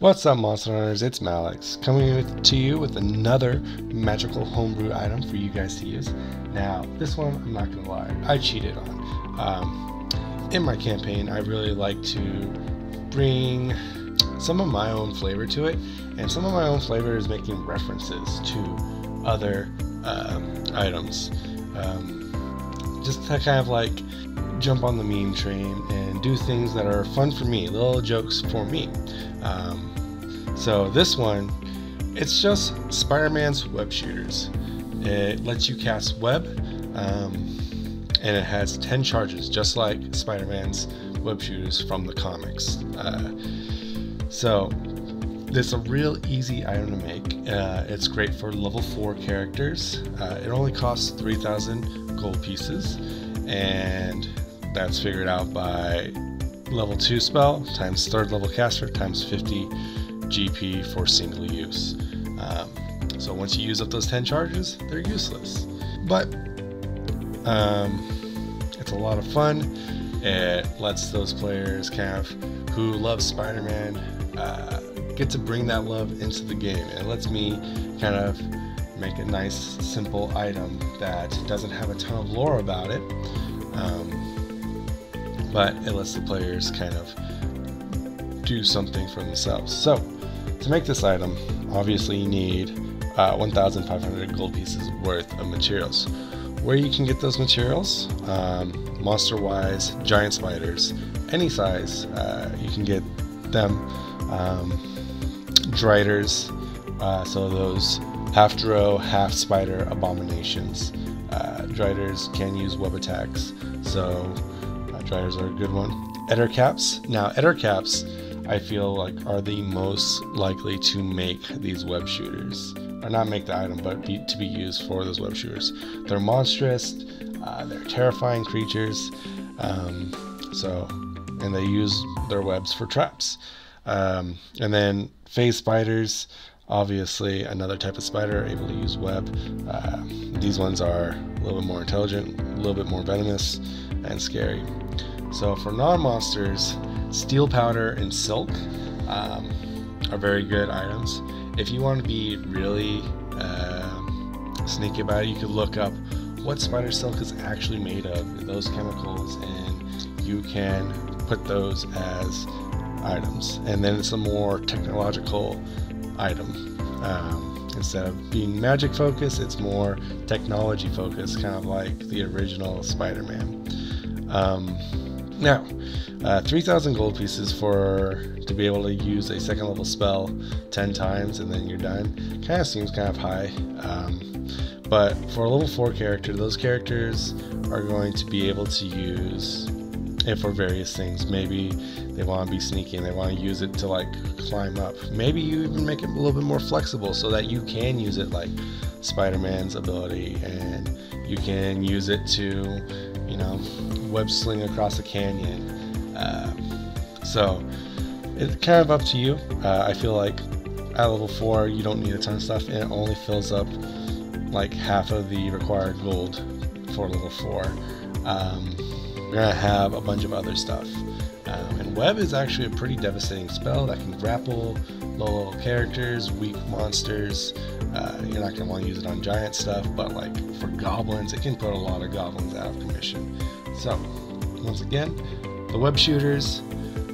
What's up, Monster Hunters? It's Malix coming with, to you with another magical homebrew item for you guys to use. Now, this one, I'm not gonna lie, I cheated on. Um, in my campaign, I really like to bring some of my own flavor to it, and some of my own flavor is making references to other um, items. Um, just to kind of like jump on the meme train and do things that are fun for me, little jokes for me. Um, so this one, it's just Spider-Man's web shooters. It lets you cast web, um, and it has 10 charges, just like Spider-Man's web shooters from the comics. Uh, so this is a real easy item to make. Uh, it's great for level 4 characters. Uh, it only costs 3,000 gold pieces, and that's figured out by level 2 spell times third level caster times 50 GP for single use. Um, so once you use up those 10 charges, they're useless. But um, it's a lot of fun. It lets those players kind of who love Spider-Man uh, get to bring that love into the game. It lets me kind of make a nice, simple item that doesn't have a ton of lore about it, um, but it lets the players kind of do something for themselves. So to make this item, obviously you need uh, 1,500 gold pieces worth of materials. Where you can get those materials, um, monster-wise, giant spiders, any size, uh, you can get them. Um, driders, uh, so those half drow, half spider abominations. Uh, driders can use web attacks, so uh, driders are a good one. Ettercaps. Now, ettercaps I feel like are the most likely to make these web shooters. Or not make the item, but be, to be used for those web shooters. They're monstrous, uh, they're terrifying creatures, um, so, and they use their webs for traps. Um, and then phase spiders, obviously another type of spider able to use web. Uh, these ones are a little bit more intelligent, a little bit more venomous, and scary. So for non-monsters, Steel powder and silk um, are very good items. If you want to be really uh, sneaky about it, you could look up what spider silk is actually made of, those chemicals, and you can put those as items. And then it's a more technological item. Um, instead of being magic focused, it's more technology focused, kind of like the original Spider Man. Um, now, uh, 3,000 gold pieces for to be able to use a second level spell 10 times and then you're done. Kind of seems kind of high. Um, but for a level 4 character, those characters are going to be able to use it for various things. Maybe they want to be sneaky and they want to use it to like climb up. Maybe you even make it a little bit more flexible so that you can use it like Spider-Man's ability and you can use it to, you know, web sling across a canyon uh, so it's kind of up to you. Uh, I feel like at level 4 you don't need a ton of stuff and it only fills up like half of the required gold for level 4. Um, we're going to have a bunch of other stuff. Um, and web is actually a pretty devastating spell that can grapple low level characters, weak monsters. Uh, you're not going to want to use it on giant stuff, but like for goblins, it can put a lot of goblins out of commission. So, once again, the web shooters,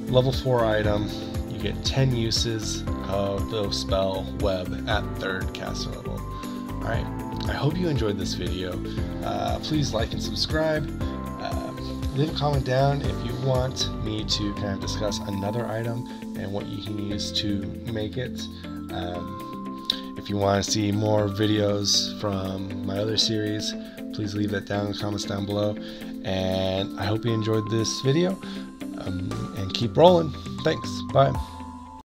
level 4 item, you get 10 uses of the spell web at third caster level. Alright, I hope you enjoyed this video. Uh, please like and subscribe. Leave a comment down if you want me to kind of discuss another item and what you can use to make it. Um, if you want to see more videos from my other series, please leave that down in the comments down below. And I hope you enjoyed this video um, and keep rolling. Thanks. Bye.